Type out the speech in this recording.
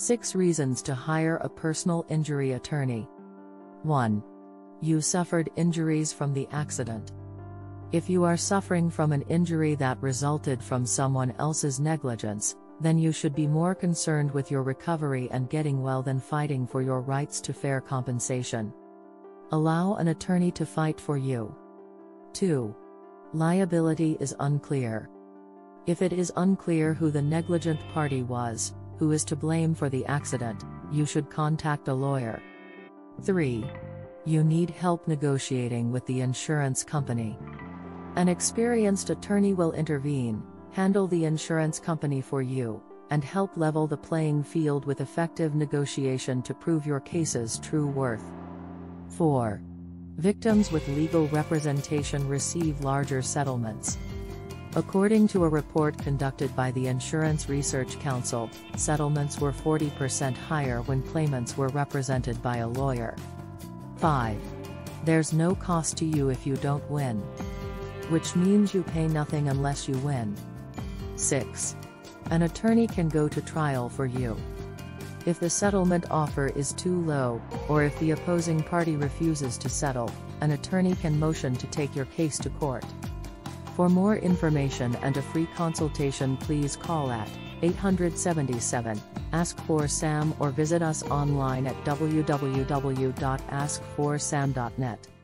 6 reasons to hire a personal injury attorney. 1. You suffered injuries from the accident. If you are suffering from an injury that resulted from someone else's negligence, then you should be more concerned with your recovery and getting well than fighting for your rights to fair compensation. Allow an attorney to fight for you. 2. Liability is unclear. If it is unclear who the negligent party was, who is to blame for the accident, you should contact a lawyer. 3. You need help negotiating with the insurance company. An experienced attorney will intervene, handle the insurance company for you, and help level the playing field with effective negotiation to prove your case's true worth. 4. Victims with legal representation receive larger settlements. According to a report conducted by the Insurance Research Council, settlements were 40% higher when claimants were represented by a lawyer. 5. There's no cost to you if you don't win. Which means you pay nothing unless you win. 6. An attorney can go to trial for you. If the settlement offer is too low, or if the opposing party refuses to settle, an attorney can motion to take your case to court. For more information and a free consultation please call at 877 Ask for Sam or visit us online at www.askforsam.net.